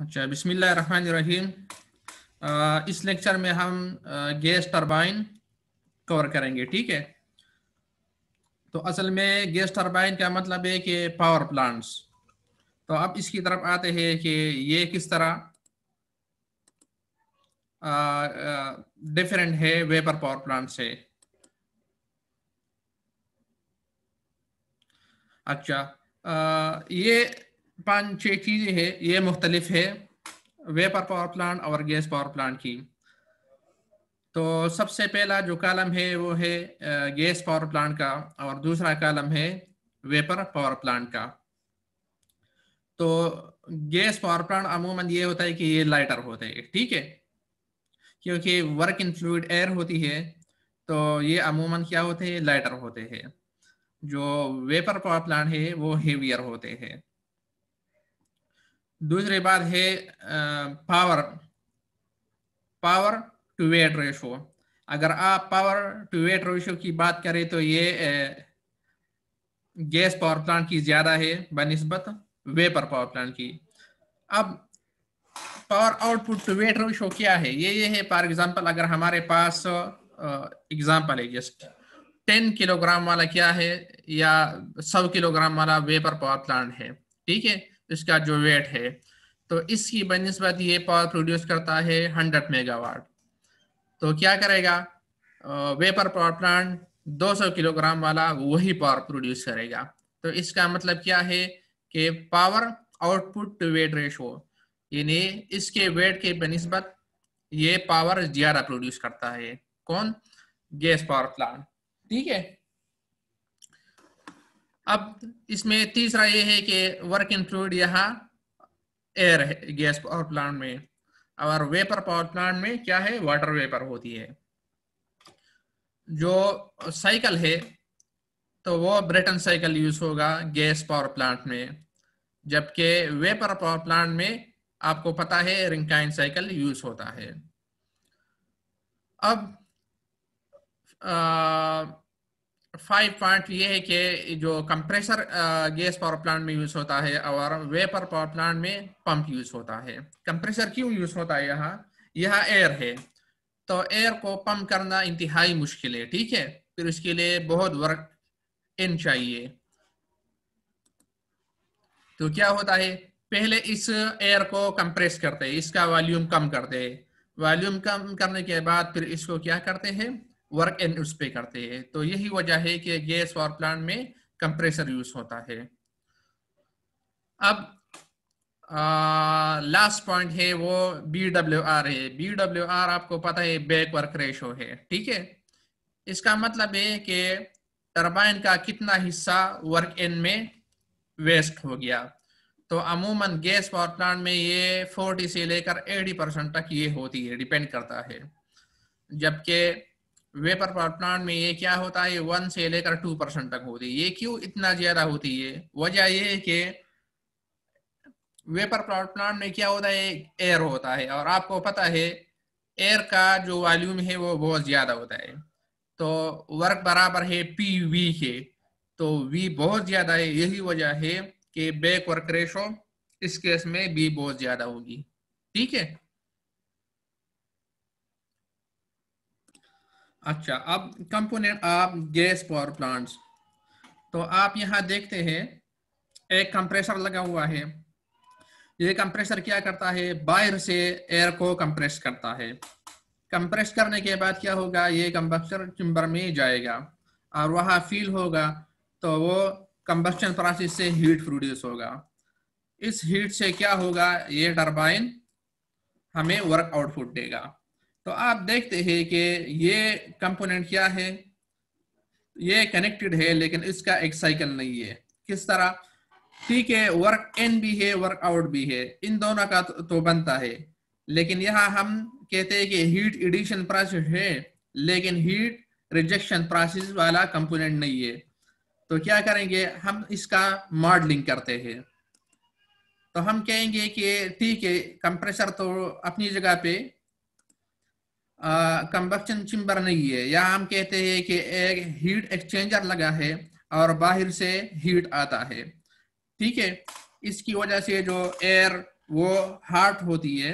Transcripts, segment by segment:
अच्छा बिस्मिल्लाहिर्रहमानिर्रहीम। इस लेक्चर में हम गैस टरबाइन कवर करेंगे ठीक है? तो असल में गैस टरबाइन का मतलब है कि पावर प्लांट्स। तो अब इसकी तरफ़ आते हैं कि ये किस तरह डिफरेंट है वेपर पावर प्लांट से अच्छा आ, ये पाँच, छह चीज़ें हैं, ये मुख्तलिफ़ है। वेपर पावर प्लांट और गैस पावर प्लांट की। तो सबसे पहला जो कॉलम है, वो है गैस पावर प्लांट का और दूसरा कॉलम है, वेपर पावर प्लांट का। तो गैस पावर प्लांट अमूमन ये होता है कि ये लाइटर होते हैं, ठीक है? क्योंकि वर्क इन फ्लूड एयर होती है तो ये अमूमन क्या होते हैं? लाइटर होते हैं। जो वेपर पावर प्लांट है, वो हेवियर होते हैं। दूसरी बात है power power to weight ratio अगर आप पावर टू वेट रेशो की बात करें तो ये गैस पावर प्लांट की ज़्यादा है, बनस्बत वेपर पावर प्लांट की। अब power output to weight ratio क्या है? ये ये है फॉर एग्जांपल अगर हमारे पास एग्जांपल है जस्ट टेन किलोग्राम वाला क्या है, या सौ किलोग्राम वाला वेपर पावर प्लांट है, ठीक है? इसका जो वेट है तो इसकी बनस्बत ये पावर प्रोड्यूस करता है हंड्रेड मेगावाट तो क्या करेगा? वेपर पावर प्लांट 200 किलोग्राम वाला वही पावर प्रोड्यूस करेगा। तो इसका मतलब क्या है कि power output to weight ratio यानी इसके वेट के बनस्बत ये पावर ज़्यादा प्रोड्यूस करता है। कौन? गैस पावर प्लांट ठीक है? अब इसमें तीसरा ये है कि वर्क इन फ्लूड यहाँ एयर है गैस पावर प्लांट में। और वेपर पावर प्लांट में क्या है? वाटर वेपर होती है। जो साइकिल है तो वो ब्रिटन साइकिल यूज़ होगा गैस पावर प्लांट में। जबकि वेपर पावर प्लांट में आपको पता है रिंकाइन साइकिल यूज़ होता है। अब फाइव पॉइंट ये है कि जो कंप्रेसर गैस पावर प्लांट में यूज़ होता है और वेपर पावर प्लांट में पंप यूज़ होता है। कंप्रेसर क्यों यूज़ होता है यहाँ? यहाँ एयर है। तो एयर को पंप करना इंतहाई मुश्किल है, ठीक है? फिर उसके लिए बहुत वर्क इन चाहिए। तो क्या होता है? पहले इस एयर को कंप्रेस करते हैं, इसका वॉल्यूम कम करते हैं। वॉल्यूम कम करने के बाद फिर इसको क्या करते हैं? वर्क एंड उस पे करते हैं। तो यही वजह है कि गैस पावर प्लांट में कंप्रेसर यूज़ होता है। अब लास्ट पॉइंट है वो बी डब्ल्यू आर है। बी डब्ल्यू आर आपको पता है बैक वर्क रेशो है, ठीक है? इसका मतलब है कि टरबाइन का कितना हिस्सा वर्क एन में वेस्ट हो गया। तो अमूमन गैस पावर प्लांट में ये 40 से लेकर 80 परसेंट तक ये होती है डिपेंड करता है। जबकि वेपर पावर प्लांट में ये क्या होता है? वन से लेकर टू परसेंट तक होती है। ये क्यों इतना ज़्यादा होती है? वजह ये है कि वेपर पावर प्लांट में क्या होता है? एयर होता है। और आपको पता है, एयर का जो वॉल्यूम है वो बहुत ज़्यादा होता है। तो वर्क बराबर है पी वी के। तो वी बहुत ज़्यादा है। यही वजह है कि बैक वर्क रेशो इस केस में बी बहुत ज़्यादा होगी। ठीक है? अच्छा अब component of gas power plants तो आप यहाँ देखते हैं, एक कंप्रेसर लगा हुआ है। ये कंप्रेसर क्या करता है? बाहर से एयर को कंप्रेस करता है। कंप्रेस करने के बाद क्या होगा? ये कंबस्टर चिम्बर में जाएगा और वहाँ फील होगा तो वो कंबस्टन प्रोसेस से हीट प्रोड्यूस होगा। इस हीट से क्या होगा? ये टरबाइन हमें वर्क आउटपुट देगा। तो आप देखते हैं कि ये कंपोनेंट क्या है? ये कनेक्टेड है लेकिन इसका एक साइकिल नहीं है। किस तरह? ठीक है वर्क इन भी है वर्क आउट भी है। इन दोनों का तो, तो बनता है। लेकिन यहाँ हम कहते हैं कि हीट एडिशन प्रोसेस है लेकिन हीट रिजेक्शन प्रोसेस वाला कंपोनेंट नहीं है। तो क्या करेंगे? हम इसका मॉडलिंग करते हैं। तो हम कहेंगे कि ठीक है कंप्रेसर तो अपनी जगह पे कंबक्शन चिम्बर नहीं है। या हम कहते हैं कि एक हीट एक्सचेंजर लगा है और बाहर से हीट आता है। ठीक है? इसकी वजह से जो एयर वो हार्ट होती है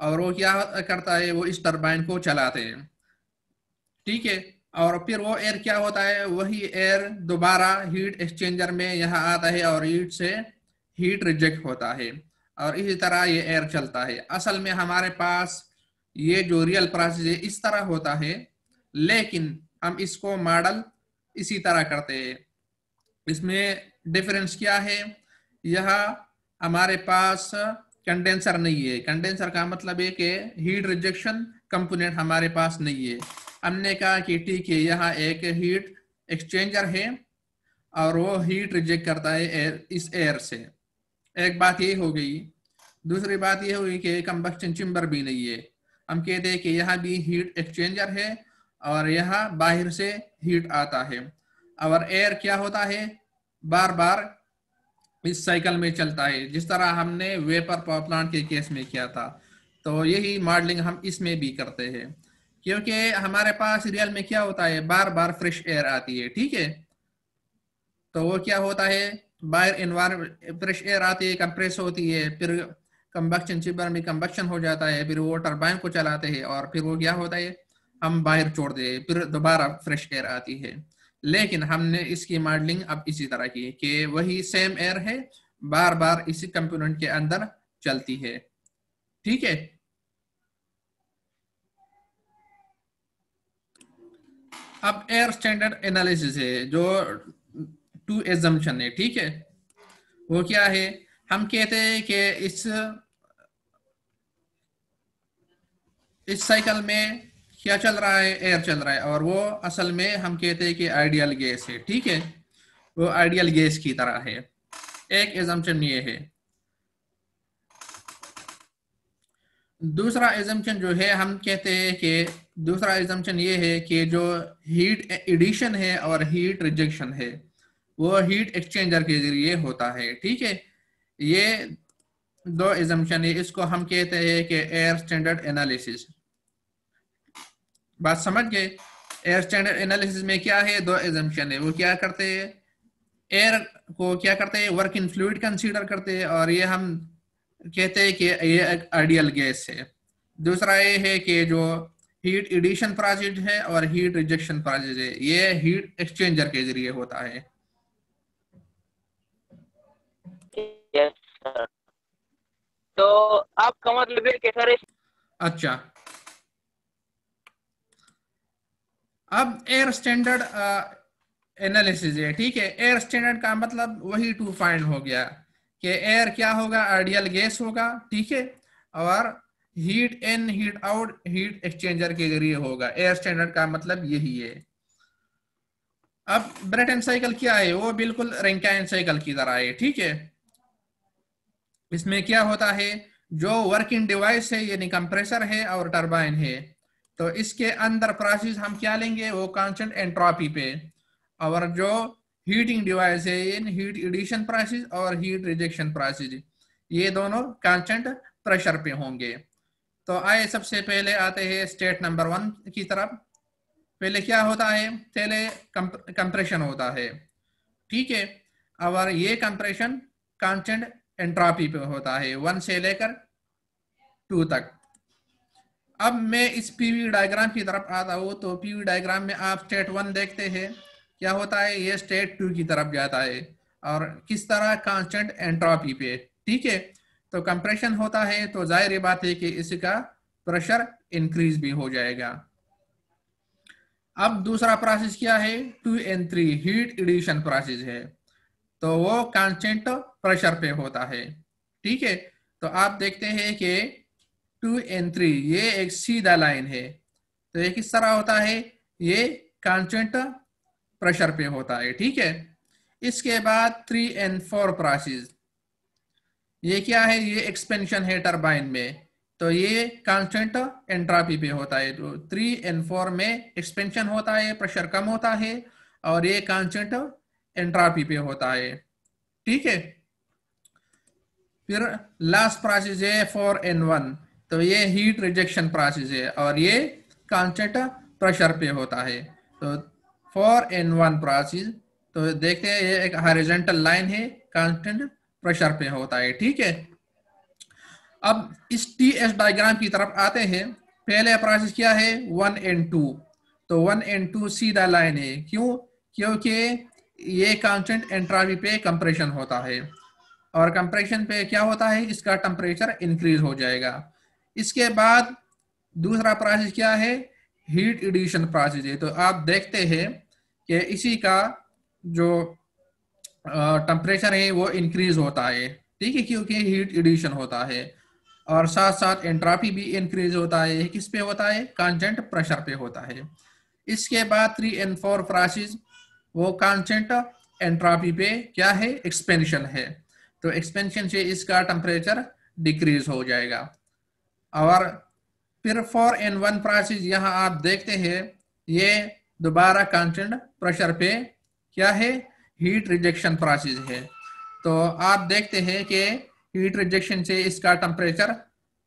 और वो क्या करता है? वो इस टरबाइन को चलाते हैं। ठीक है? और फिर वो एयर क्या होता है? वही एयर दोबारा हीट एक्सचेंजर में यहाँ आता है और हीट से हीट रिजेक्ट होता है और इसी तरह ये एयर चलता है। असल में हमारे पास ये जो रियल प्रोसेस है, इस तरह होता है, लेकिन हम इसको मॉडल इसी तरह करते हैं। इसमें डिफरेंस क्या है? यह हमारे पास कंडेंसर नहीं है। कंडेंसर का मतलब है कि हीट रिजेक्शन कंपोनेंट हमारे पास नहीं है। हमने कहा कि ठीक है, यहाँ एक हीट एक्सचेंजर है, और वो हीट रिजेक्ट करता है एयर इस एयर से। एक बात ये हो गई। दूसरी बात ये हुई कि कंबक्शन चिम्बर भी नहीं है। हम कहते हैं कि यहाँ भी हीट एक्सचेंजर है और यहाँ बाहर से हीट आता है। और एयर क्या होता है? बार बार इस साइकिल में चलता है। जिस तरह हमने वेपर पावर प्लांट के केस में किया था तो यही मॉडलिंग हम इसमें भी करते हैं। क्योंकि हमारे पास रियल में क्या होता है? बार बार फ्रेश एयर आती है, ठीक है? तो वो क्या होता है? बाहर इन्वायरमेंट फ्रेश एयर आती है कंप्रेस होती है, फिर कंबक्शन चिबर में कम्बक्शन हो जाता है, फिर वो टर्बाइन को चलाते हैं और फिर वो क्या होता है? हम बाहर छोड़ दे फिर दोबारा फ्रेश एयर आती है। लेकिन हमने इसकी मॉडलिंग अब इसी तरह की कि वही सेम एयर है बार बार इसी कंपोनेंट के अंदर चलती है। ठीक है? अब एयर स्टैंडर्ड एनालिसिस है, जो टू एजम्पन है, ठीक है? वो क्या है? हम कहते हैं कि इस इस साइकिल में क्या चल रहा है? एयर चल रहा है। और वो असल में हम कहते हैं कि आइडियल गैस है, ठीक है? वो आइडियल गैस की तरह है। एक एजम्पन ये है। दूसरा एजम्पन जो है, हम कहते हैं कि दूसरा एजम्पन ये है कि जो हीट एडिशन है और हीट रिजेक्शन है, वो हीट एक्सचेंजर के ज़रिए होता है, ठीक है? ये दो एजम्पन है, इसको हम कहते हैं कि एयर स्टैंडर्ड एनालिसिस बात समझ गए? एयर स्टैंडर्ड एनालिसिस में क्या है? दो एजम्पन है। वो क्या करते हैं? एयर को क्या करते हैं? वर्क इन फ्लूड कंसीडर करते हैं और ये हम कहते हैं कि ये एक आइडियल गैस है। दूसरा ये है कि जो हीट एडिशन प्रोसेस है और हीट रिजेक्शन प्रोसेस है। ये हीट एक्सचेंजर के ज़रिए होता है। तो आपका मतलब है कि सर अच्छा। अब एयर स्टैंडर्ड एनालिसिस है, ठीक है? एयर स्टैंडर्ड का मतलब वही टू फाइंड हो गया कि एयर क्या होगा? आइडियल गैस होगा, ठीक है? और heat in heat out heat exchanger के ज़रिए होगा। एयर स्टैंडर्ड का मतलब यही है। अब ब्रेटन साइकिल क्या है? वो बिल्कुल रेंकाइन साइकिल की तरह है, ठीक है? इसमें क्या होता है? जो वर्किंग डिवाइस है, यानी कंप्रेसर है और टर्बाइन है। तो इसके अंदर प्रोसेस हम क्या लेंगे? वो कांस्टेंट एंट्रोपी पे। और जो हीटिंग डिवाइस है इन हीट एडिशन प्रोसेस और हीट रिजेक्शन प्रोसेस ये दोनों कांस्टेंट प्रेशर पे होंगे। तो आए सबसे पहले आते हैं स्टेट नंबर वन की तरफ़। पहले क्या होता है? पहले कंप्रेशन होता है। ठीक है? और ये कंप्रेशन कांस्टेंट एंट्रोपी पे होता है वन से लेकर टू तक। अब मैं इस पीवी डायग्राम की तरफ़ आता हूँ तो पीवी डायग्राम में आप स्टेट वन देखते हैं। क्या होता है? ये स्टेट टू की तरफ़ जाता है। और किस तरह? कांस्टेंट एंट्रोपी पे। ठीक है? तो कंप्रेशन होता है तो ज़ाहिर बात है कि इसका प्रेशर इंक्रीज भी हो जाएगा। अब दूसरा प्रोसेस क्या है? Two and three heat addition process है। तो वो कांस्टेंट प्रेशर पे होता है। ठीक है? तो आप देखते हैं कि टू एन थ्री ये एक सीधा लाइन है। तो ये किस तरह होता है, ये कॉन्स्टेंट प्रेशर पे होता है। ठीक है? इसके बाद थ्री एन फोर प्रोसेस ये क्या है? ये एक्सपेंशन है टर्बाइन में। तो ये कांस्टेंट एंट्रापी पे होता है। तो थ्री एन फोर में एक्सपेंशन होता है प्रेशर कम होता है और ये कांस्टेंट एंट्रापी पे होता है। ठीक है? फिर लास्ट प्रोसेस है फोर एन वन तो ये हीट रिजेक्शन प्रोसेस है और ये कांस्टेंट प्रेशर पे होता है। तो फोर एन वन प्रोसेस तो देखते हैं ये एक हॉरिजॉन्टल लाइन है कांस्टेंट प्रेशर पे होता है, ठीक है? अब इस टी एस डायग्राम की तरफ़ आते हैं। पहले प्रोसेस क्या है? वन एंड टू तो वन एंड टू सीधा लाइन है। क्यों? क्योंकि ये कांस्टेंट एंट्रावी पे कंप्रेशन होता है। और कंप्रेशन पे क्या होता है? इसका टेम्परेचर इंक्रीज हो जाएगा। इसके बाद दूसरा प्रोसेस क्या है? हीट एडिशन प्रोसेस है। तो आप देखते हैं कि इसी का जो टेम्परेचर है, वो इंक्रीज होता है। ठीक है? क्योंकि हीट एडिशन होता है। और साथ साथ एंट्रापी भी इंक्रीज होता है। किस पे होता है? कांस्टेंट प्रेशर पे होता है। इसके बाद थ्री एंड फोर प्रोसेस वो कांस्टेंट एंट्रापी पे क्या है? एक्सपेंशन है। तो एक्सपेंशन से इसका टेम्परेचर डिक्रीज हो जाएगा। और फिर फोर एन वन प्रोसेस यहाँ आप देखते हैं, ये दोबारा कांस्टेंट प्रेशर पे क्या है? हीट रिजेक्शन प्रोसेस है। तो आप देखते हैं कि हीट रिजेक्शन से इसका टेम्परेचर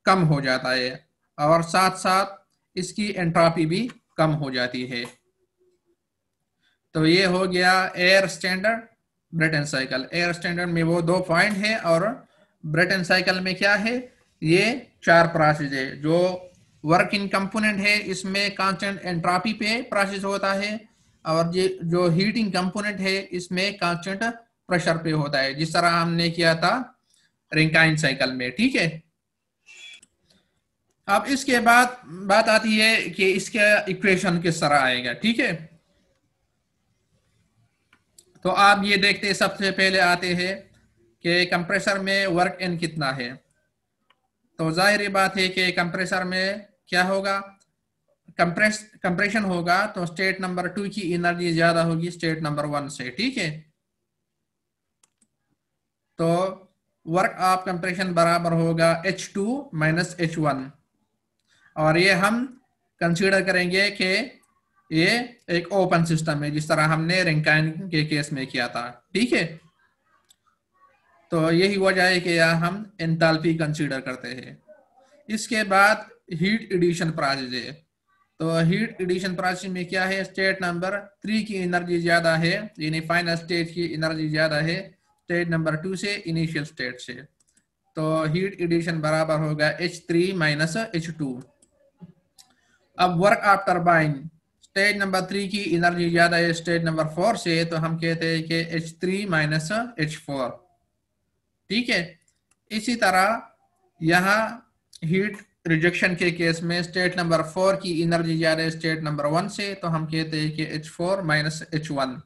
कम हो जाता है और साथ साथ इसकी एंट्रोपी भी कम हो जाती है। तो ये हो गया air standard Brayton cycle air standard में वो दो पॉइंट है और ब्रिटेन साइकिल में क्या है? ये चार प्रोसेस है। जो वर्किंग कंपोनेंट है, इसमें कांस्टेंट एंट्रोपी पे प्रोसेस होता है और ये जो हीटिंग कंपोनेंट है, इसमें कांस्टेंट प्रेशर पे होता है। जिस तरह हमने किया था रिंकाइन साइकिल में, ठीक है? अब इसके बाद बात आती है कि इसका इक्वेशन किस तरह आएगा, ठीक है? तो आप ये देखते सबसे पहले आते हैं कि कंप्रेसर में वर्क एन कितना है। तो ज़ाहिर बात है कि कंप्रेसर में क्या होगा? कंप्रेस कंप्रेशन होगा तो स्टेट नंबर टू की एनर्जी ज़्यादा होगी स्टेट नंबर वन से, ठीक है? तो वर्क ऑफ़ कंप्रेशन बराबर होगा H two minus H one और ये हम कंसीडर करेंगे कि ये एक ओपन सिस्टम है, जिस तरह हमने रेंकाइन के केस में किया था, ठीक है? तो यही वजह है कि यहाँ हम एंथैल्पी कंसीडर करते हैं। इसके बाद हीट एडिशन प्रोसेस है। तो हीट एडिशन प्रोसेस में क्या है? स्टेट नंबर थ्री की एनर्जी ज़्यादा है, यानी फाइनल स्टेज की एनर्जी ज़्यादा है। स्टेट नंबर टू से इनिशियल स्टेट से। तो हीट एडिशन बराबर होगा H three minus H two अब work of turbine stage number three की एनर्जी ज़्यादा है स्टेज नंबर फोर से तो हम कहते हैं कि H three minus H four ठीक है? इसी तरह यहाँ हीट रिजेक्शन के केस में स्टेट नंबर फोर की एनर्जी ज़्यादा है स्टेट नंबर वन से तो हम कहते हैं कि H four minus H one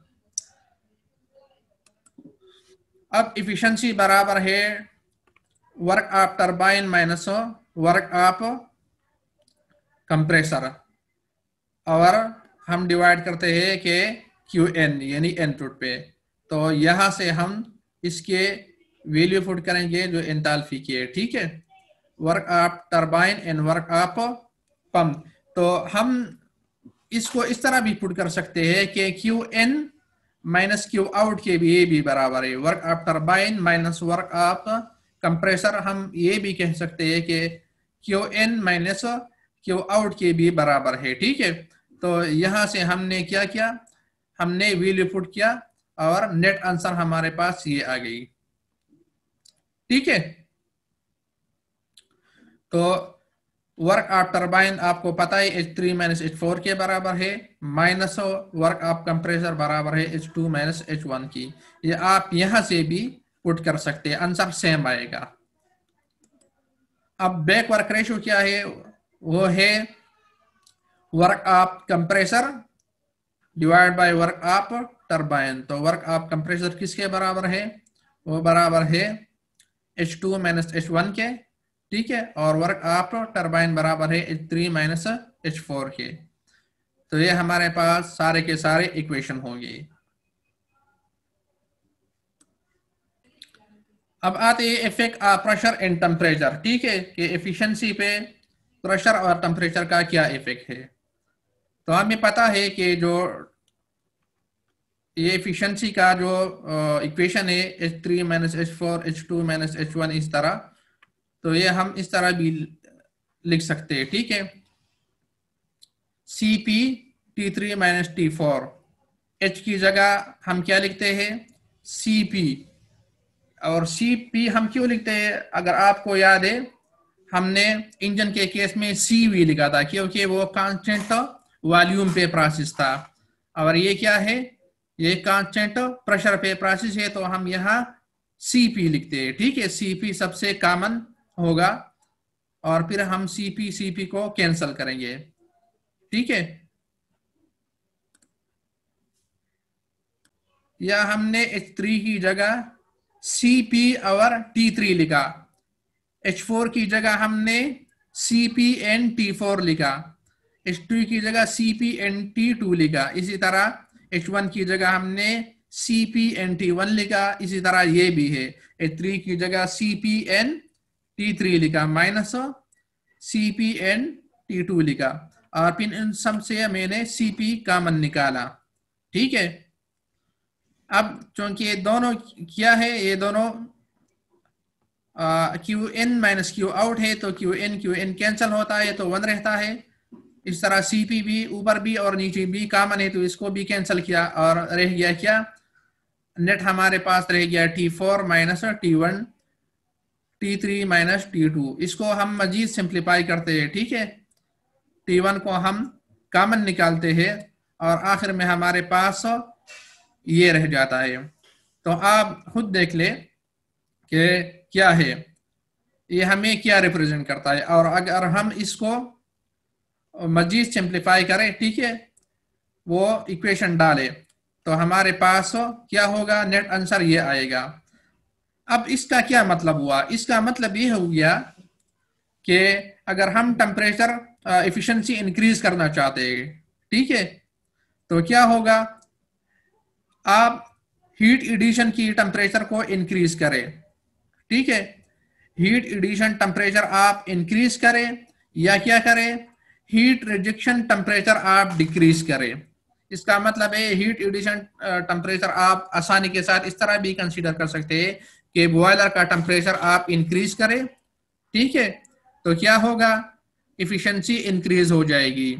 अब इफिशिएंसी बराबर है work of turbine minus work of compressor और हम डिवाइड करते हैं कि क्यू एन यानी इनपुट पे। तो यहाँ से हम इसके वैल्यू फुट करेंगे जो एंथैल्पी की है, ठीक है? Work of turbine and work of pump तो हम इसको इस तरह भी पुट कर सकते हैं कि Q in minus Q out के भी, ये भी बराबर है। Work of turbine minus work of compressor हम ये भी कह सकते हैं कि Q in minus Q out के भी बराबर है, ठीक है? तो यहाँ से हमने क्या किया? हमने वैल्यू पुट किया और नेट आंसर हमारे पास ये आ गई। ठीक है? तो वर्क ऑफ़ टर्बाइन आपको पता है H three minus H four के बराबर है माइनस वर्क ऑफ़ कंप्रेसर बराबर है H two minus H one की। ये आप यहाँ से भी पुट कर सकते हैं। आंसर सेम आएगा। अब बैक वर्क रेशो क्या है? वो है work of compressor divide by work of turbine तो वर्क ऑफ़ कंप्रेसर किसके बराबर है? वो बराबर है H two minus H one के, ठीक है? और वर्क ऑफ़ टर्बाइन बराबर है H three minus H four के। तो ये हमारे पास सारे के सारे इक्वेशन होंगे। अब आते हैं effect of pressure and temperature ठीक है? कि एफिशिएंसी पे प्रेशर और टेम्परेचर का क्या इफ़ेक्ट है? तो हमें पता है कि जो ये एफिशिएंसी का जो इक्वेशन है H three minus H four H two minus H one इस तरह तो ये हम इस तरह भी लिख सकते हैं, ठीक है? C P T three minus T four H की जगह हम क्या लिखते हैं? सी पी और सी पी हम क्यों लिखते हैं? अगर आपको याद है, हमने इंजन के केस में सी वी लिखा था, क्योंकि वो कांस्टेंट वॉल्यूम पे प्रोसेस था। और ये क्या है? ये कांस्टेंट प्रेशर पे प्रोसेस है तो हम यहाँ सीपी लिखते हैं। ठीक है सीपी सबसे कॉमन होगा। और फिर हम सीपी सीपी को कैंसिल करेंगे। ठीक है? या हमने एच थ्री की जगह सी पी और टी थ्री लिखा। एच फोर की जगह हमने C P and T four लिखा। एच टू की जगह C P and T two लिखा। इसी तरह एच वन की जगह हमने C P and T one लिखा। इसी तरह ये भी है। एच थ्री की जगह C P and T three लिखा। Minus C P and T two लिखा। और फिर इन सबसे मैंने सी पी कामन निकाला। ठीक है? अब चूँकि ये दोनों क्या है? ये दोनों Q in minus Q out है तो Q in Q in cancel होता है तो वन रहता है। इस तरह सी पी भी ऊपर भी और नीचे भी कामन है तो इसको भी कैंसिल किया और रह गया क्या? नेट हमारे पास रह गया T four minus T one T three minus T two इसको हम मजीद सिंप्लीफाई करते हैं, ठीक है? टी वन को हम कामन निकालते हैं और आखिर में हमारे पास ये रह जाता है। तो आप खुद देख ले कि क्या है। ये हमें क्या रिप्रेजेंट करता है? और अगर हम इसको मजीद सिंप्लीफाई करें, ठीक है? वो इक्वेशन डाले तो हमारे पास क्या होगा? नेट आंसर ये आएगा। अब इसका क्या मतलब हुआ? इसका मतलब ये हो गया कि अगर हम टेम्परेचर एफिशिएंसी इंक्रीज करना चाहते हैं, ठीक है? तो क्या होगा? आप हीट एडिशन की टेम्परेचर को इंक्रीज करें, ठीक है? हीट एडिशन टेम्परेचर आप इंक्रीज करें या क्या करें? हीट रिजेक्शन टेम्परेचर आप डिक्रीज करें। इसका मतलब है हीट एडिशन टेम्परेचर आप आसानी के साथ इस तरह भी कंसीडर कर सकते हैं कि बॉयलर का टेम्परेचर आप इंक्रीज करें। ठीक है? तो क्या होगा? इफिशिएंसी इंक्रीज हो जाएगी।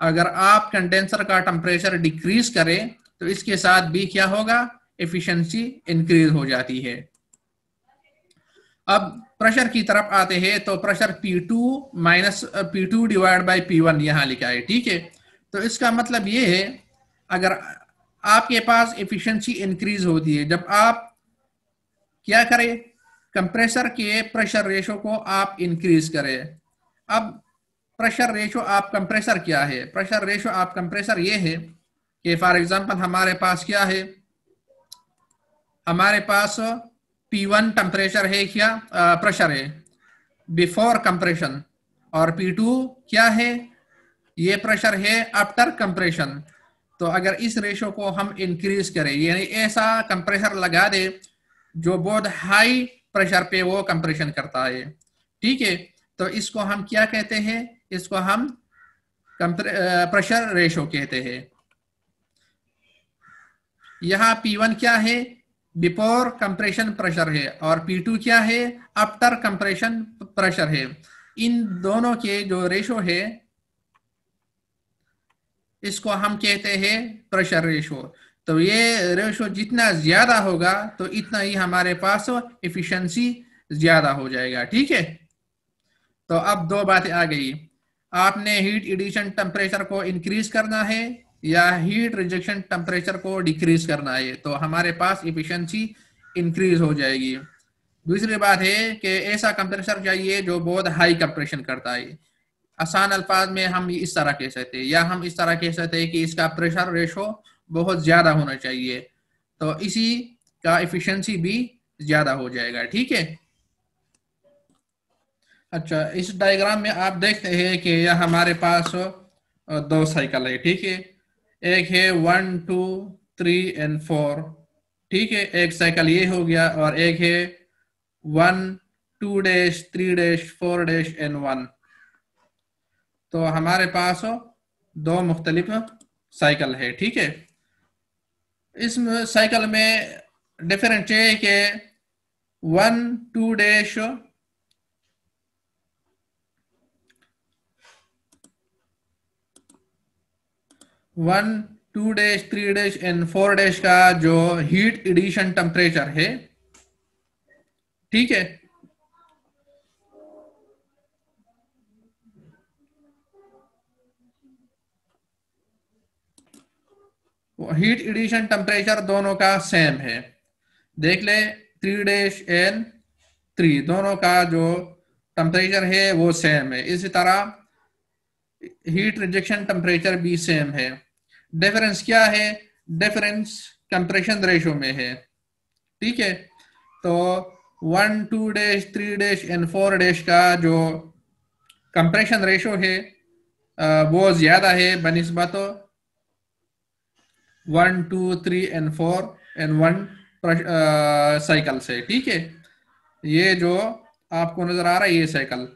अगर आप कंडेंसर का टेम्परेचर डिक्रीज करें तो इसके साथ भी क्या होगा? एफिशिएंसी इंक्रीज हो जाती है। अब प्रेशर की तरफ़ आते हैं तो pressure P2 two minus P two divide by P one यहाँ लिखा है, ठीक है? तो इसका मतलब ये है, अगर आपके पास एफिशिएंसी इंक्रीज होती है, जब आप क्या करें? कंप्रेसर के प्रेशर रेशो को आप इंक्रीज करें। अब प्रेशर रेशो आप कंप्रेसर क्या है? प्रेशर रेशो आप कंप्रेसर ये है कि फॉर एग्जांपल हमारे पास क्या है? हमारे पास P1 टेम्परेचर है क्या? प्रेशर है। बिफोर कंप्रेशन और P2 क्या है? ये प्रेशर है आफ्टर कंप्रेशन तो अगर इस रेशो को हम इंक्रीज करें, यानी ऐसा कंप्रेसर लगा दे, जो बहुत हाई प्रेशर पे वो कंप्रेशन करता है। ठीक है? तो इसको हम क्या कहते हैं? इसको हम प्रेशर रेशो कहते हैं। यहाँ P1 क्या है? बिफोर कंप्रेशन प्रेशर है और P2 क्या है? आफ्टर कंप्रेशन प्रेशर है। इन दोनों के जो रेशो है, इसको हम कहते हैं प्रेशर रेशो तो ये रेशो जितना ज़्यादा होगा तो इतना ही हमारे पास एफिशिएंसी ज़्यादा हो जाएगा, ठीक है? तो अब दो बातें आ गई। आपने हीट एडिशन टेम्परेचर को इंक्रीज करना है। या हीट रिजेक्शन टेम्परेचर को डिक्रीज करना है तो हमारे पास इफिशियंसी इंक्रीज हो जाएगी। दूसरी बात है कि ऐसा कंप्रेसर चाहिए जो बहुत हाई कंप्रेशन करता है। आसान अल्फाज में हम इस तरह कह सकते हैं, या हम इस तरह कह सकते हैं कि इसका प्रेशर रेशो बहुत ज़्यादा होना चाहिए तो इसी का इफिशियंसी भी ज़्यादा हो जाएगा, ठीक है? अच्छा इस डायग्राम में आप देखते हैं कि यह हमारे पास दो साइकिल है, ठीक है? एक है one, two, three and four ठीक है, एक साइकिल ये हो गया और एक है one, two dash three dash four dash and one तो हमारे पास हो दो मुख्तलिफ़ साइकिल है, ठीक है? इस साइकिल में डिफरेंट है कि one, two dash one, two dash three dash and four dash का जो हीट एडिशन टेम्परेचर है, ठीक है? हीट एडिशन टेम्परेचर दोनों का सेम है। देख ले थ्री डैश एन थ्री दोनों का जो टेम्परेचर है वो सेम है। इसी तरह हीट रिजेक्शन टेम्परेचर भी सेम है। डिफरेंस क्या है? डिफरेंस कंप्रेशन रेशो में है। ठीक है? तो one two dash three dash and four dash का जो कंप्रेशन रेशो है वो ज़्यादा है। बनस्बत one two three and four and one cycle से। ठीक है? ये जो आपको नज़र आ रहा है, ये साइकिल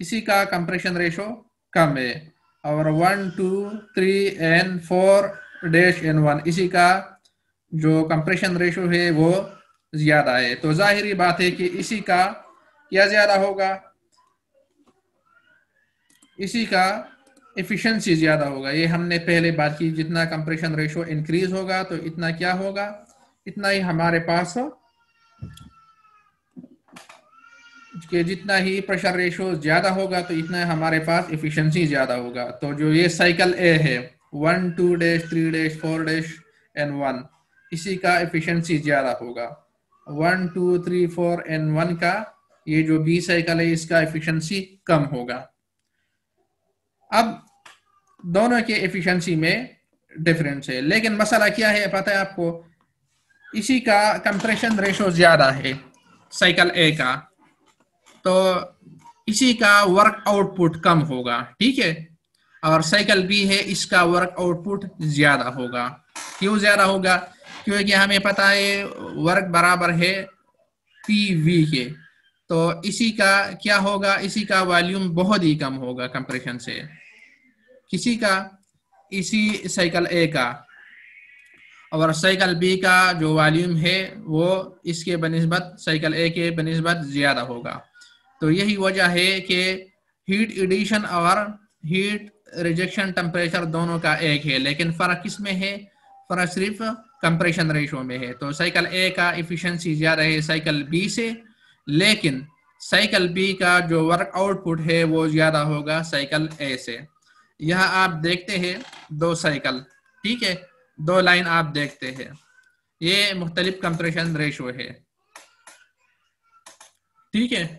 इसी का कंप्रेशन रेशो कम है। और one, two, three, and, four, dash, and, one. इसी का जो कंप्रेशन रेशो है वो ज़्यादा है। तो जाहिरी बात है कि इसी का क्या ज़्यादा होगा? इसी का एफिशिएंसी ज़्यादा होगा। ये हमने पहले बात की, जितना कंप्रेशन रेशो इंक्रीज होगा तो इतना क्या होगा? इतना ही हमारे पास कि जितना ही प्रेशर रेशो ज़्यादा होगा तो इतना हमारे पास इफिशियंसी ज़्यादा होगा। तो जो ये साइकिल ए है one two dash three dash four dash and one इसी का इफिशियंसी ज़्यादा होगा। One two three four and one का, ये जो बी साइकिल है, इसका एफिशिएंसी कम होगा। अब दोनों के एफिशिएंसी में डिफरेंस है। लेकिन मसला क्या है, पता है आपको? इसी का कंप्रेशन रेशो ज़्यादा है साइकिल ए का। तो इसी का वर्क आउटपुट कम होगा, ठीक है? और साइकिल बी है, इसका वर्क आउटपुट ज़्यादा होगा। क्यों ज़्यादा होगा? क्योंकि हमें पता है वर्क बराबर है पी वी के। तो इसी का क्या होगा? इसी का वॉल्यूम बहुत ही कम होगा कंप्रेशन से। किसी का? इसी साइकिल ए का। और साइकिल बी का जो वॉल्यूम है, वो इसके बनस्बत साइकिल ए के बनस्बत ज़्यादा होगा। तो यही वजह है कि हीट एडिशन और हीट रिजेक्शन टेम्परेचर दोनों का एक है, लेकिन फ़र्क किसमें है? फ़र्क सिर्फ़ कंप्रेशन रेशो में है। तो साइकिल ए का इफिशियंसी ज़्यादा है साइकिल बी से, लेकिन साइकिल बी का जो वर्क आउटपुट है वो ज़्यादा होगा साइकिल ए से। यह आप देखते हैं दो साइकिल ठीक है? दो लाइन आप देखते हैं। ये मुख्तलिफ़ कंप्रेशन रेशो है। ठीक है?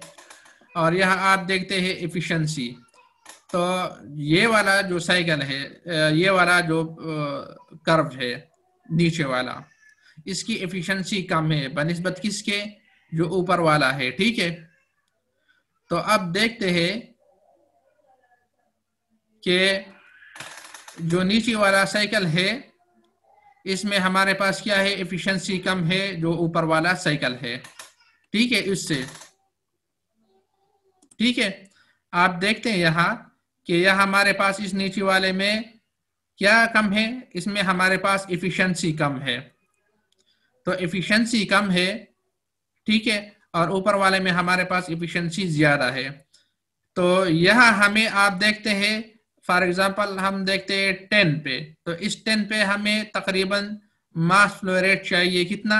और यह आप देखते हैं इफिशियंसी तो ये वाला जो साइकिल है ये वाला जो कर्व है, नीचे वाला, इसकी एफिशिएंसी कम है, बनस्बत किसके? जो ऊपर वाला है, ठीक है? तो अब देखते हैं कि जो नीचे वाला साइकिल है, इसमें हमारे पास क्या है? एफिशिएंसी कम है, जो ऊपर वाला साइकिल है, ठीक है? इससे ठीक है? आप देखते हैं यहाँ कि यह हमारे पास इस नीचे वाले में क्या कम है? इसमें हमारे पास इफिशियंसी कम है। तो इफिशियंसी कम है, ठीक है? और ऊपर वाले में हमारे पास इफिशियंसी ज़्यादा है। तो यह हमें आप देखते हैं फॉर एग्जांपल हम देखते हैं टेन पे। तो इस टेन पे हमें तकरीबन मास फ्लो रेट चाहिए कितना?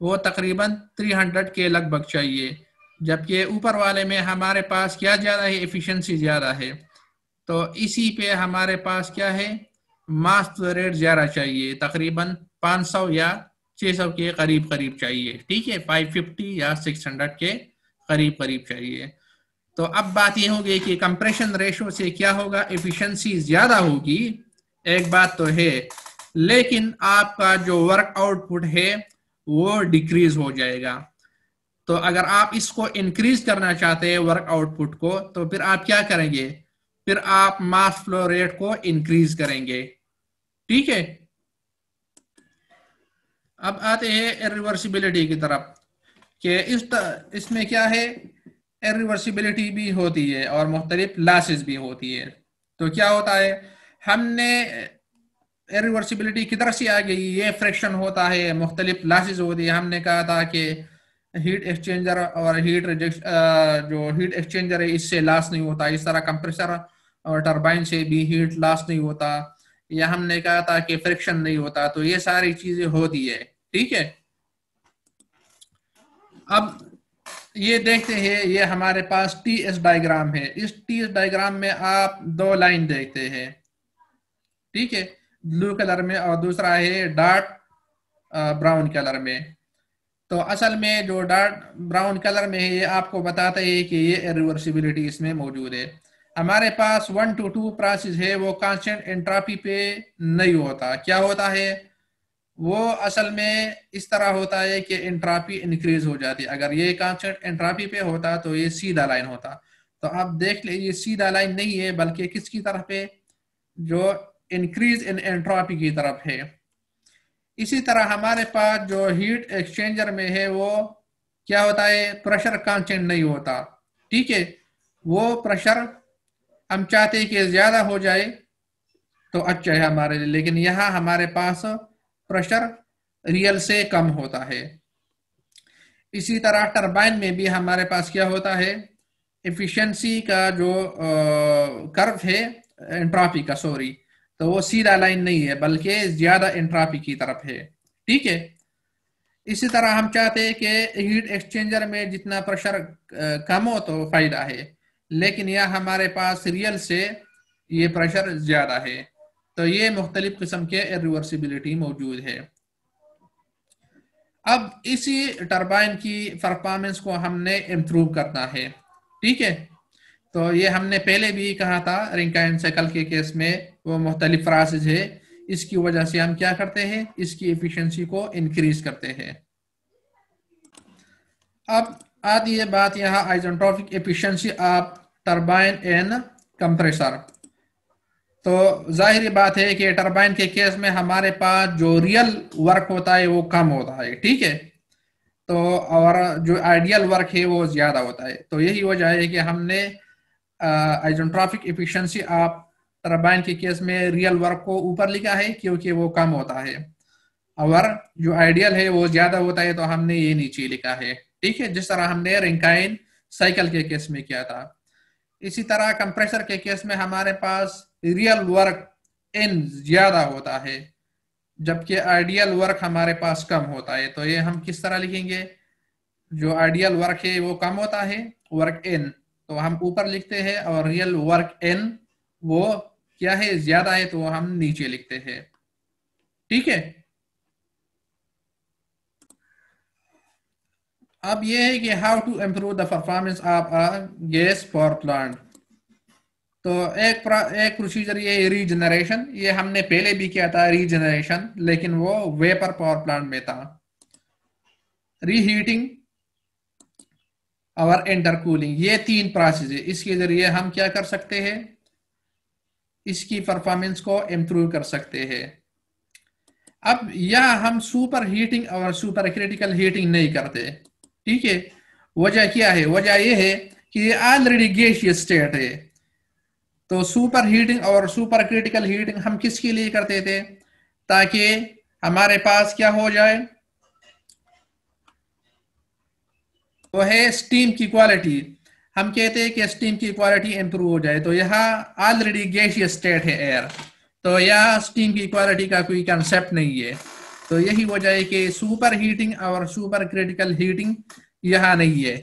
वो तकरीबन 300 के लगभग चाहिए। जबकि ऊपर वाले में हमारे पास क्या ज़्यादा है? एफिशिएंसी ज़्यादा है। तो इसी पे हमारे पास क्या है? मास रेट ज़्यादा चाहिए। तकरीबन 500 या 600 के करीब करीब चाहिए। ठीक है? 550 या 600 के करीब करीब चाहिए। तो अब बात यह होगी कि कंप्रेशन रेशो से क्या होगा? एफिशिएंसी ज़्यादा होगी। एक बात तो है। लेकिन आपका जो वर्क आउटपुट है, वो डिक्रीज हो जाएगा। तो अगर आप इसको इंक्रीज करना चाहते हैं वर्क आउटपुट को तो फिर आप क्या करेंगे? फिर आप मास फ्लो रेट को इंक्रीज करेंगे। ठीक है? अब आते हैं इरिवर्सिबिलिटी की तरफ़, कि इस इसमें क्या है? इरिवर्सिबिलिटी भी होती है और मुख्तलिफ़ लासेस भी होती है। तो क्या होता है? हमने इरिवर्सिबिलिटी किधर से आ गई? ये फ्रैक्शन होता है, मुख्तलिफ़ लासेस होती है। हमने कहा था कि हीट एक्सचेंजर और हीट रिजेक्ट जो हीट एक्सचेंजर है, इससे लॉस नहीं होता। इस तरह कंप्रेसर और टरबाइन से भी हीट लॉस नहीं होता। या हमने कहा था कि फ्रिक्शन नहीं होता। तो ये सारी चीज़ें होती है। ठीक है? अब ये देखते हैं, ये हमारे पास टी एस डायग्राम है। इस टी एस डायग्राम में आप दो लाइन देखते हैं। ठीक है? ब्लू कलर में और दूसरा है डार्क ब्राउन कलर में। तो असल में जो डार्क ब्राउन कलर में है, ये आपको बताता है कि ये रिवर्सिबिलिटी इसमें मौजूद है। हमारे पास वन टू टू प्रोसेस है, वो कांस्टेंट एंट्रापी पे नहीं होता। क्या होता है? वो असल में इस तरह होता है कि एंट्रापी इंक्रीज हो जाती है। अगर ये कांस्टेंट एंट्रापी पे होता तो ये सीधा लाइन होता। तो आप देख ले, ये सीधा लाइन नहीं है, बल्कि किसकी तरफ़ पे जो इंक्रीज इन एंट्रापी की तरफ़ है। इसी तरह हमारे पास जो हीट एक्सचेंजर में है, वो क्या होता है? प्रेशर कांस्टेंट नहीं होता। ठीक है? वो प्रेशर हम चाहते कि ज़्यादा हो जाए तो अच्छा है हमारे लिए। लेकिन यहाँ हमारे पास प्रेशर रियल से कम होता है। इसी तरह टरबाइन में भी हमारे पास क्या होता है? एफिशिएंसी का जो कर्व है एंट्रॉपी का सॉरी तो वो सीधा लाइन नहीं है, बल्कि ज़्यादा एंट्रॉपी की तरफ़ है। ठीक है? इसी तरह हम चाहते हैं कि हीट एक्सचेंजर में जितना प्रेशर कम हो तो फ़ायदा है, लेकिन यह हमारे पास रियल से ये प्रेशर ज़्यादा है। तो ये मुख्तलिफ़ किस्म के रिवर्सिबिलिटी मौजूद है। अब इसी टरबाइन की परफॉर्मेंस को हमने इम्प्रूव करना है। ठीक है? तो ये हमने पहले भी कहा था रिंकाइन साइकिल के केस में वो मुख्तलिफ़ प्रोसेस है। इसकी वजह से हम क्या करते हैं? इसकी एफिशिएंसी को इंक्रीज करते हैं। अब आती है बात यहाँ isentropic efficiency of turbine and compressor तो ज़ाहिर बात है कि टर्बाइन के केस में हमारे पास जो रियल वर्क होता है, वो कम होता है, ठीक है? तो और जो आइडियल वर्क है, वो ज़्यादा होता है। तो यही वजह है कि हमने आइजेंट्रॉफिक एफिशिएंसी ऑफ़ टरबाइन के केस में रियल वर्क को ऊपर लिखा है, क्योंकि वो कम होता है। और जो आइडियल है, वो ज़्यादा होता है तो हमने ये नीचे लिखा है। ठीक है? जिस तरह हमने रिंकाइन साइकिल के केस में किया था। इसी तरह कंप्रेसर के केस में हमारे पास रियल वर्क इन ज़्यादा होता है, जबकि आइडियल वर्क हमारे पास कम होता है। तो ये हम किस तरह लिखेंगे? जो आइडियल वर्क है, वो कम होता है वर्क इन तो हम ऊपर लिखते हैं और रियल वर्क इन वो क्या है? ज़्यादा है तो हम नीचे लिखते हैं। ठीक है? अब ये है कि how to improve the performance of a gas power plant तो एक एक प्रोसीजर ये रीजनरेशन ये हमने पहले भी किया था रीजनरेशन लेकिन वो वेपर पावर प्लांट में था। रीहीटिंग और इंटरकूलिंग ये तीन प्रोसेस है। इसके ज़रिए हम क्या कर सकते हैं? इसकी परफॉर्मेंस को इम्प्रूव कर सकते हैं। अब यह हम सुपर हीटिंग और सुपर क्रिटिकल हीटिंग नहीं करते। ठीक है? वजह क्या है? वजह यह है कि ये ऑलरेडी गैशियस स्टेट है। तो सुपर हीटिंग और सुपर क्रिटिकल हीटिंग हम किसके लिए करते थे? ताकि हमारे पास क्या हो जाए? वो है स्टीम की क्वालिटी हम कहते हैं कि स्टीम की क्वालिटी इंप्रूव हो जाए तो यहाँ ऑलरेडी गैशियस स्टेट है एयर तो यह स्टीम की क्वालिटी का कोई कंसेप्ट नहीं है। तो यही वजह है कि सुपर हीटिंग और सुपर क्रिटिकल हीटिंग यहाँ नहीं है।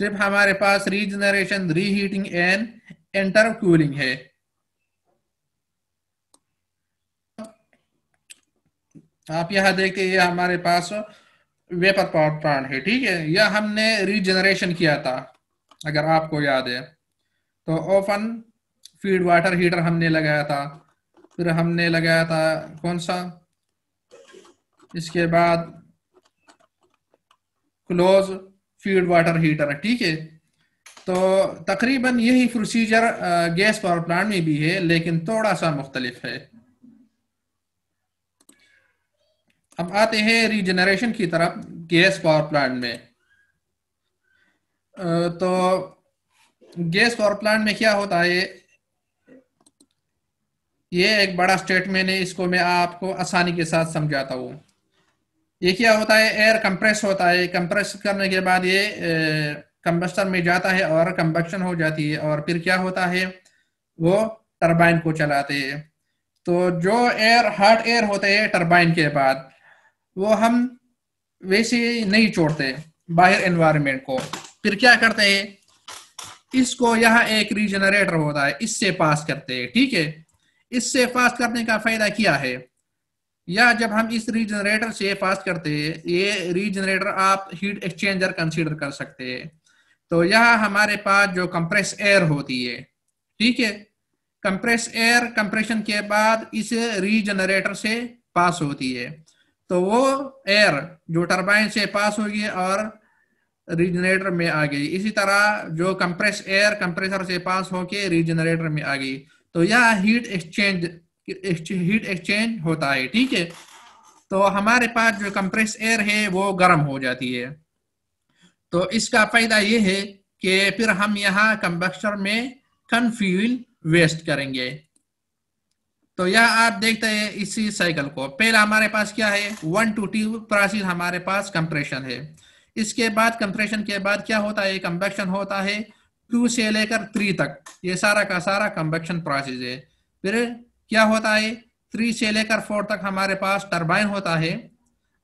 सिर्फ़ हमारे पास regeneration reheating and intercooling है। आप यहाँ देखते ये हमारे पास वेपर पावर प्लांट है, ठीक है? या हमने रीजनरेशन किया था, अगर आपको याद है। तो ओपन फ़ीड वाटर हीटर हमने लगाया था। फिर हमने लगाया था कौन सा? इसके बाद क्लोज फ़ीड वाटर हीटर ठीक है? तो तकरीबन यही प्रोसीजर गैस पावर प्लांट में भी है, लेकिन थोड़ा सा मुख्तलिफ़ है। अब आते हैं रीजनरेशन की तरफ़ गैस पावर प्लांट में। तो गैस पावर प्लांट में क्या होता है? ये एक बड़ा स्टेटमेंट है, इसको मैं आपको आसानी के साथ समझाता हूँ। ये क्या होता है? एयर कंप्रेस होता है। कंप्रेस करने के बाद ये कंबस्टर में जाता है और कंबक्शन हो जाती है और फिर क्या होता है? वो टरबाइन को चलाते हैं। तो जो एयर हॉट एयर होते हैं टरबाइन के बाद वो हम वैसे नहीं छोड़ते बाहर एनवायरनमेंट को। फिर क्या करते हैं? इसको यहाँ एक रीजनरेटर होता है, इससे पास करते हैं, ठीक है? इससे फास्ट करने का फ़ायदा क्या है? या जब हम इस रीजनरेटर से फास्ट करते हैं, ये रीजनरेटर आप हीट एक्सचेंजर कंसीडर कर सकते हैं। तो यह हमारे पास जो कंप्रेस एयर होती है, ठीक है? कंप्रेस एयर कंप्रेशन के बाद इस रीजनरेटर से पास होती है। तो वो एयर जो टरबाइन से पास होगी और रीजनरेटर में आ गई। इसी तरह जो कंप्रेस एयर कंप्रेसर से पास होके रीजनरेटर में आ गई। तो यह हीट एक्सचेंज हीट एक्सचेंज होता है, ठीक है? तो हमारे पास जो कंप्रेस एयर है, वो गर्म हो जाती है। तो इसका फ़ायदा ये है कि फिर हम यहाँ कंबक्शन में कन्फ्यूल वेस्ट करेंगे। तो यह आप देखते हैं इसी साइकिल को। पहला हमारे पास क्या है? वन टू टू प्रोसेस हमारे पास कंप्रेशन है। इसके बाद कंप्रेशन के बाद क्या होता है? कंबक्शन होता है टू से लेकर थ्री तक। ये सारा का सारा कंबक्शन प्रोसेस है। फिर क्या होता है? थ्री से लेकर फोर तक हमारे पास टर्बाइन होता है।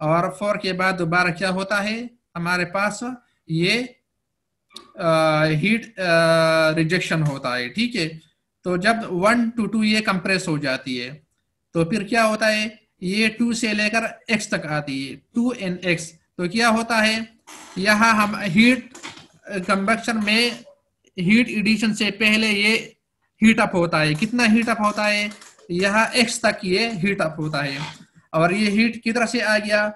और फोर के बाद दोबारा क्या होता है? हमारे पास ये आ, हीट रिजेक्शन होता है। ठीक है? तो जब वन टू टू ये कंप्रेस हो जाती है तो फिर क्या होता है? ये टू से लेकर एक्स तक आती है। टू एन एक्स तो क्या होता है? यहाँ हम हीट कंबक्शन में हीट एडिशन से पहले ये हीट अप होता है। कितना हीट अप होता है? यहाँ एक्स तक ये हीट अप होता है। और ये हीट किधर से आ गया?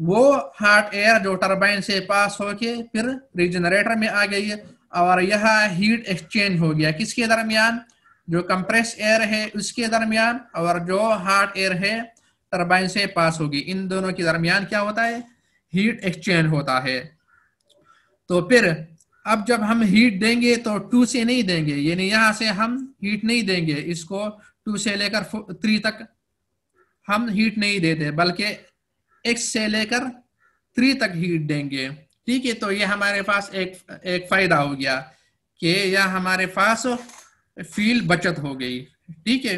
वो हॉट एयर जो टरबाइन से पास होके फिर रिजनरेटर में आ गई और यह हीट एक्सचेंज हो गया। किसके दरमियान? जो कंप्रेस एयर है, उसके दरमियान और जो हॉट एयर है टरबाइन से पास होगी। इन दोनों के दरमियान क्या होता है? हीट एक्सचेंज होता है। तो फिर, अब जब हम हीट देंगे तो टू से नहीं देंगे। यानी यहाँ से हम हीट नहीं देंगे। इसको टू से लेकर थ्री तक हम हीट नहीं देते, बल्कि एक्स से लेकर थ्री तक हीट देंगे। ठीक है? तो ये हमारे पास एक एक फ़ायदा हो गया कि यह हमारे पास फील बचत हो गई। ठीक है?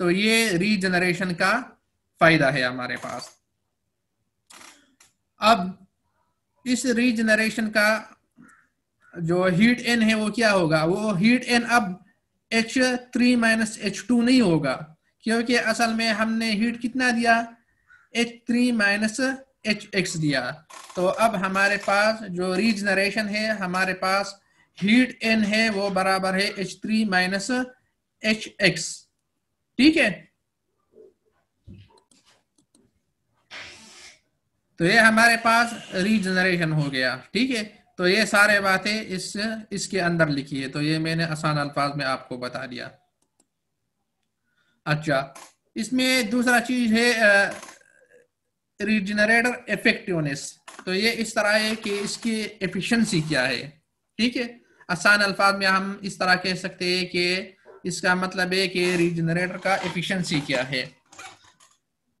तो ये रीजनरेशन का फ़ायदा है हमारे पास। अब इस रीजनरेशन का जो हीट एन है वो क्या होगा? वो हीट एन अब H three minus H two नहीं होगा, क्योंकि असल में हमने हीट कितना दिया? H three minus H X दिया। तो अब हमारे पास जो रीजनरेशन है, हमारे पास हीट एन है, वो बराबर है H three minus H X ठीक है? तो ये हमारे पास रीजनरेशन हो गया, ठीक है? तो ये सारे बातें इस, इसके अंदर लिखी है तो ये मैंने आसान अल्फाज में आपको बता दिया। अच्छा इसमें दूसरा चीज़ है रीजनरेटर इफेक्टिवनेस तो ये इस तरह है कि इसकी एफिशिएंसी क्या है, ठीक है? आसान अल्फाज में हम इस तरह कह सकते हैं कि इसका मतलब है कि रीजनरेटर का एफिशिएंसी क्या है?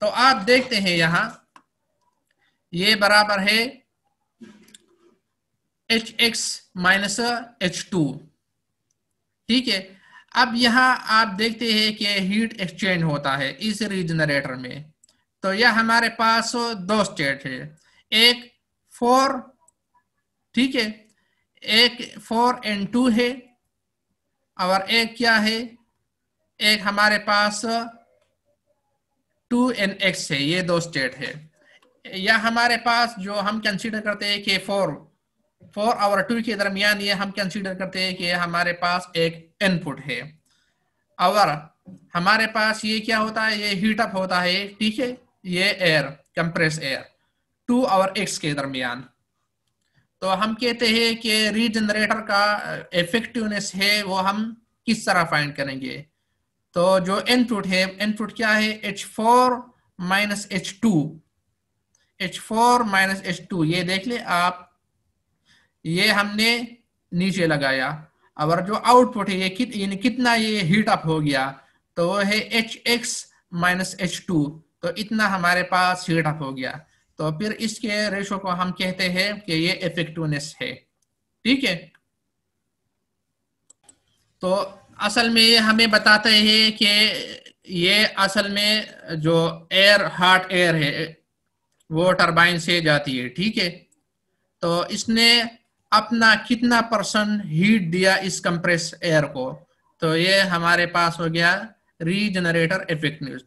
तो आप देखते हैं यहाँ, ये बराबर है H X minus H two ठीक है? अब यहाँ आप देखते हैं कि हीट एक्सचेंज होता है इस रीजनरेटर में। तो यह हमारे पास दो स्टेट है। एक फोर ठीक है? एक फोर एन टू है। और एक क्या है? एक हमारे पास टू एन एक्स है। ये दो स्टेट है। या हमारे पास जो हम कंसीडर करते हैं कि फोर फोर और टू के दरमियान ये हम कंसीडर करते हैं कि हमारे पास एक इनपुट है। और हमारे पास ये क्या होता है? ये हीट अप होता है। ठीक है? ये एयर कंप्रेस एयर टू और एक्स के दरमियान। तो हम कहते हैं कि रीजनरेटर का इफेक्टिवनेस है, वो हम किस तरह फाइंड करेंगे? तो जो इनपुट है इनपुट क्या है? H four minus H two H four minus H two ये देख ले आप। ये हमने नीचे लगाया। और जो आउटपुट है, ये कित कितना ये हीट अप हो गया तो वो है H X minus H two तो इतना हमारे पास हीट अप हो गया। तो फिर इसके रेशो को हम कहते हैं कि ये इफेक्टिवनेस है। ठीक है? तो असल में ये हमें बताते हैं कि ये असल में जो एयर हार्ट एयर है, वो टरबाइन से जाती है। ठीक है? तो इसने अपना कितना परसेंट हीट दिया इस कंप्रेस एयर को? तो ये हमारे पास हो गया रीजनरेटर इफ़ेक्टिव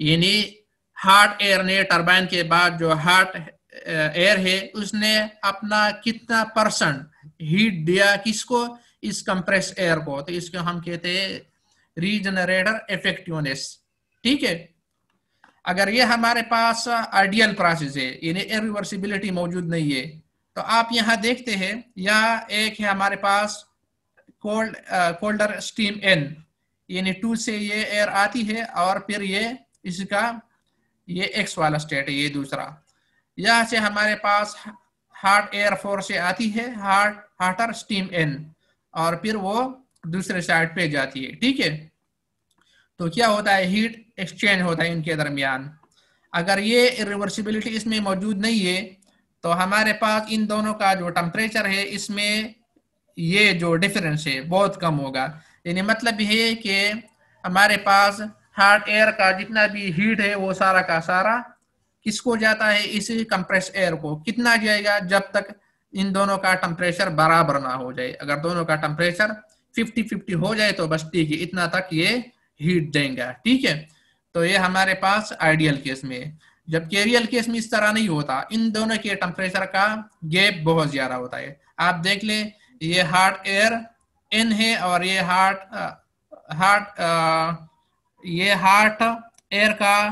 यानी हार्ट एयर ने टरबाइन के बाद जो हार्ट एयर है, उसने अपना कितना परसेंट हीट दिया किसको? इस कंप्रेस एयर को। तो इसको हम कहते हैं रीजनरेटर इफेक्टिवनेस ठीक है? अगर ये हमारे पास आइडियल प्रोसेस है, यानी इरिवर्सिबिलिटी मौजूद नहीं है तो आप यहाँ देखते हैं या एक है हमारे पास कोल्ड कोल्डर स्टीम एन यानी टू से ये एयर आती है और फिर ये इसका ये एक्स वाला स्टेट है, ये दूसरा। यहाँ से हमारे पास हार्ट एयर फोर्स से आती है हार्ट हार्टर स्टीम एन और फिर वो दूसरे साइड पे जाती है, ठीक है? तो क्या होता है? हीट एक्सचेंज होता है इनके दरमियान। अगर ये रिवर्सिबिलिटी इसमें मौजूद नहीं है तो हमारे पास इन दोनों का जो टेम्परेचर है, इसमें ये जो डिफरेंस है, बहुत कम होगा। यानी मतलब है कि हमारे पास हार्ट एयर का जितना भी हीट है, वो सारा का सारा किसको जाता है? इस कंप्रेस एयर को। कितना जाएगा? जब तक इन दोनों का टेम्परेचर बराबर ना हो जाए। अगर दोनों का टेम्परेचर 50 50 हो जाए तो बस ठीक है, इतना तक ये हीट देंगे। ठीक है? तो ये हमारे पास आइडियल केस में जबकि रियल केस में इस तरह नहीं होता, इन दोनों के टेम्परेचर का गैप बहुत ज़्यादा होता है। आप देख ले, ये हार्ट एयर एन है और ये हार्ट हार्ट ये हार्ट, एयर का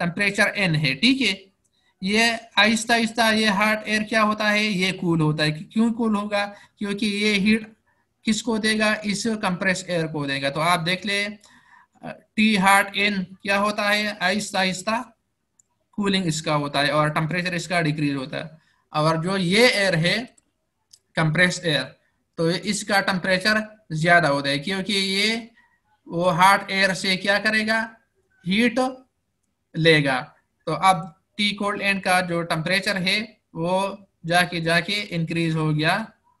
टेम्परेचर एन है, ठीक है? ये आहिस्ता आहिस्ता ये हार्ट, एयर क्या होता है? ये कूल होता है। क्यों कूल होगा? क्योंकि ये हीट किसको देगा? इस कंप्रेस एयर को देगा। तो आप देख ले टी हार्ट एन क्या होता है? आहिस्ता आहिस्ता कूलिंग इसका होता है और टेम्परेचर इसका डिक्रीज होता है। और जो ये एयर है कंप्रेस एयर तो इसका टेम्परेचर ज़्यादा होता है। क्योंकि ये वो हार्ट एयर से क्या करेगा? हीट लेगा। तो अब टी कोल्ड एंड का जो टेम्परेचर है, वो जाके जाके इंक्रीज हो गया।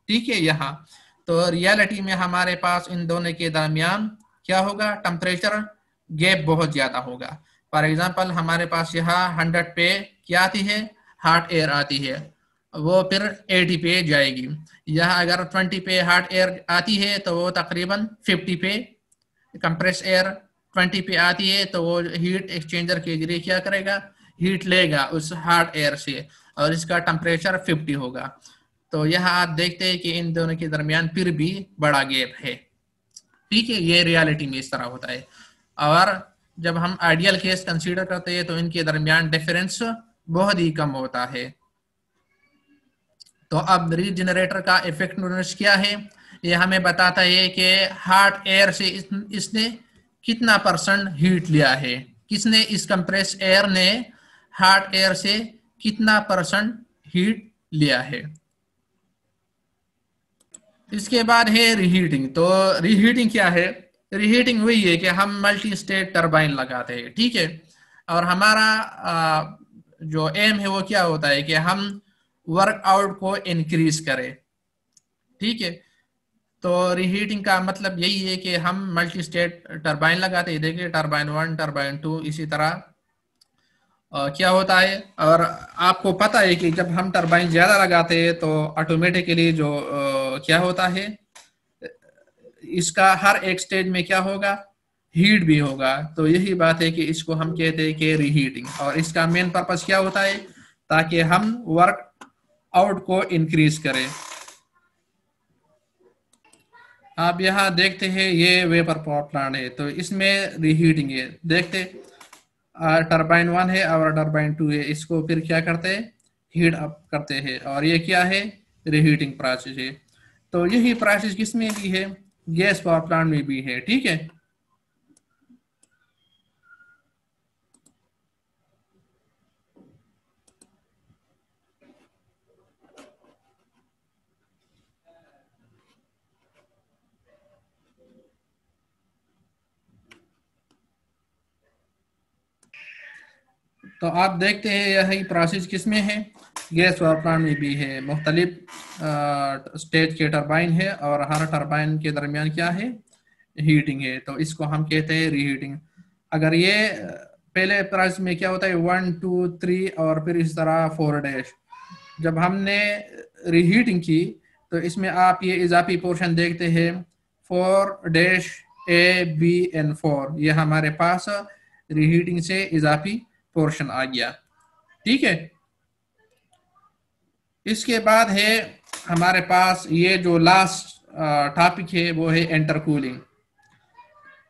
ठीक है, यहाँ। तो रियलिटी में हमारे पास इन दोनों के दरमियान क्या होगा? टेम्परेचर गैप बहुत ज़्यादा होगा। फॉर एग्ज़ाम्पल हमारे पास यहाँ हंड्रेड पे क्या आती है? हार्ट एयर आती है। वो फिर एटी पे जाएगी। यहाँ अगर ट्वेंटी पे हार्ट एयर आती है तो वो तकरीबन फिफ्टी पे कंप्रेस एयर ट्वेंटी पे आती है तो वो हीट एक्सचेंजर के ज़रिए क्या करेगा? हीट लेगा उस हार्ट एयर से और इसका टेम्परेचर फिफ्टी होगा। तो यहाँ आप देखते हैं कि इन दोनों के दरमियान फिर भी बड़ा गैप है। ठीक है, ये रियलिटी में इस तरह होता है। और जब हम आइडियल केस कंसीडर करते हैं तो इनके दरमियान डिफरेंस बहुत ही कम होता है। तो अब रीजनरेटर का इफेक्टिवनेस क्या है? ये हमें बताता है कि हार्ट एयर से इस, इसने कितना परसेंट हीट लिया है? किसने इस कंप्रेस एयर ने हार्ट एयर से कितना परसेंट हीट लिया है? इसके बाद है रीहीटिंग तो रीहीटिंग क्या है? रीहीटिंग वही है कि हम मल्टी स्टेट टर्बाइन लगाते हैं ठीक है? और हमारा जो एम है वो क्या होता है कि हम वर्कआउट को इंक्रीज करें ठीक है? तो रीहीटिंग का मतलब यही है कि हम मल्टी स्टेट टर्बाइन लगाते हैं। देखिए टर्बाइन वन टर्बाइन टू इसी तरह। क्या होता है? और आपको पता है कि जब हम टर्बाइन ज़्यादा लगाते हैं तो ऑटोमेटिकली जो क्या होता है? इसका हर एक स्टेज में क्या होगा? हीट भी होगा। तो यही बात है कि इसको हम कहते हैं कि रीहीटिंग और इसका मेन पर्पज़ क्या होता है? ताकि हम वर्क आउट को इंक्रीज करें। आप यहाँ देखते हैं ये वेपर पावर प्लांट है तो इसमें रीहीटिंग है। देखते टर्बाइन वन है, और टर्बाइन टू है। इसको फिर क्या करते हैं? हीट अप करते हैं। और ये क्या है? रीहीटिंग प्रोसेस है। तो यही प्रोसेस किसमें भी है? गैस पावर प्लांट में भी है, ठीक है? तो आप देखते हैं यही प्रोसेस किसमें है? गैस पावर प्लांट में भी है। मुख्तलिफ़ स्टेज के टर्बाइन है और हर टर्बाइन के दरमियान क्या है? हीटिंग है। तो इसको हम कहते हैं रीहीटिंग। अगर ये, पहले प्राइस में क्या होता है? वन, टू, थ्री और फिर इस तरह फोर डैश। जब हमने रीहीटिंग की तो इसमें आप ये इजाफी पोर्शन देखते हैं। Four dash A, B and four. ये हमारे पास रीहीटिंग से इजाफी पोर्शन आ गया। ठीक है? इसके बाद है हमारे पास ये जो लास्ट टॉपिक है, वो है इंटरकूलिंग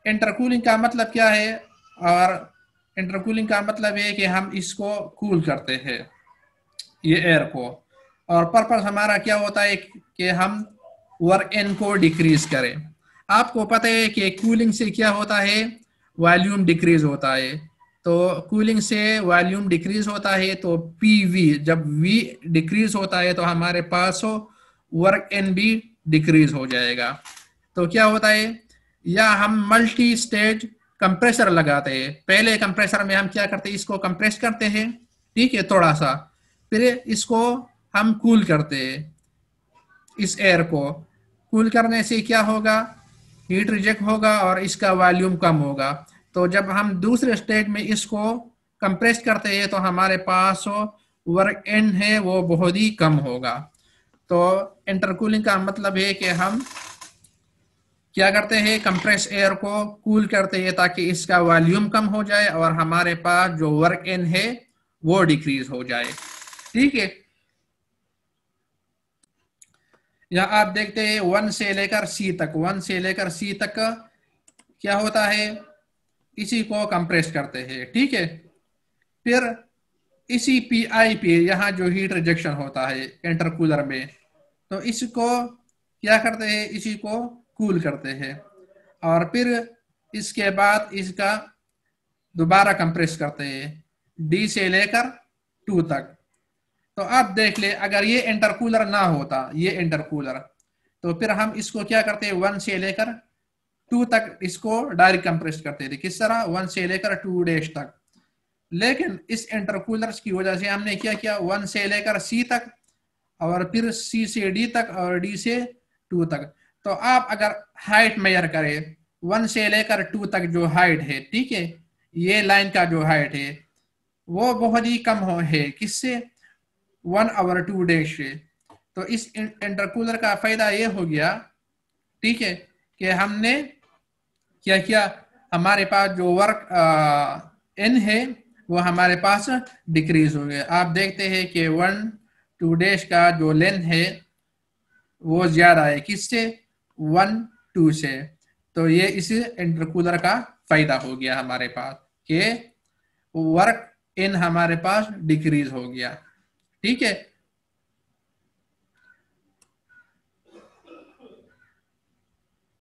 इंटरकूलिंग का मतलब क्या है? और इंटरकूलिंग का मतलब है कि हम इसको कूल करते हैं, ये एयर को। और पर्पज हमारा क्या होता है कि हम वर्क एन को डिक्रीज करें। आपको पता है कि कूलिंग से क्या होता है? वॉल्यूम डिक्रीज होता है। तो कूलिंग से वॉल्यूम डिक्रीज होता है तो पी वी जब वी डिक्रीज होता है तो हमारे पास हो वर्क एन भी डिक्रीज हो जाएगा। तो क्या होता है, या हम मल्टी स्टेज कंप्रेसर लगाते हैं। पहले कंप्रेसर में हम क्या करते हैं, इसको कंप्रेस करते हैं, ठीक है थोड़ा सा फिर इसको हम कूल करते हैं, इस एयर को। कूल करने से क्या होगा हीट रिजेक्ट होगा और इसका वॉल्यूम कम होगा। तो जब हम दूसरे स्टेज में इसको कंप्रेस करते हैं तो हमारे पास वर्क एंड है, वो बहुत ही कम होगा। तो इंटरकूलिंग का मतलब है कि हम क्या करते हैं? कंप्रेस एयर को कूल करते हैं ताकि इसका वॉल्यूम कम हो जाए और हमारे पास जो वर्क इन है, वो डिक्रीज हो जाए। ठीक है? यहाँ आप देखते हैं वन से लेकर सी तक वन से लेकर सी तक क्या होता है? इसी को कंप्रेस करते हैं, ठीक है? फिर इसी पी आई पे यहाँ जो हीट रिजेक्शन होता है इंटरकूलर में तो इसको क्या करते हैं? इसी को कूल करते हैं। और फिर इसके बाद इसका दोबारा कंप्रेस करते हैं डी से लेकर टू तक। तो आप देख ले, अगर ये इंटरकूलर ना होता, ये इंटरकूलर तो फिर हम इसको क्या करते हैं? वन से लेकर टू तक इसको डायरेक्ट कंप्रेस करते थे किस तरह वन से लेकर टू डेज़ तक। लेकिन इस इंटरकूलर की वजह से हमने क्या किया? वन से लेकर सी तक और फिर सी से डी तक और डी से टू तक। तो आप अगर हाइट मेजर करें, वन से लेकर टू तक जो हाइट है, ठीक है, ये लाइन का जो हाइट है, वो बहुत ही कम हो है। किससे? वन आवर टू डेज़ से। तो इस इंटरकूलर का फ़ायदा ये हो गया, ठीक है, कि हमने क्या किया? हमारे पास जो वर्क एन है, वो हमारे पास डिक्रीज हो गया। आप देखते हैं कि वन टू डेज़ का जो लेंथ है, वो ज़्यादा है। किससे? वन टू से। तो ये इस इंटरकूलर का फ़ायदा हो गया हमारे पास कि वर्क इन हमारे पास डिक्रीज हो गया। ठीक है?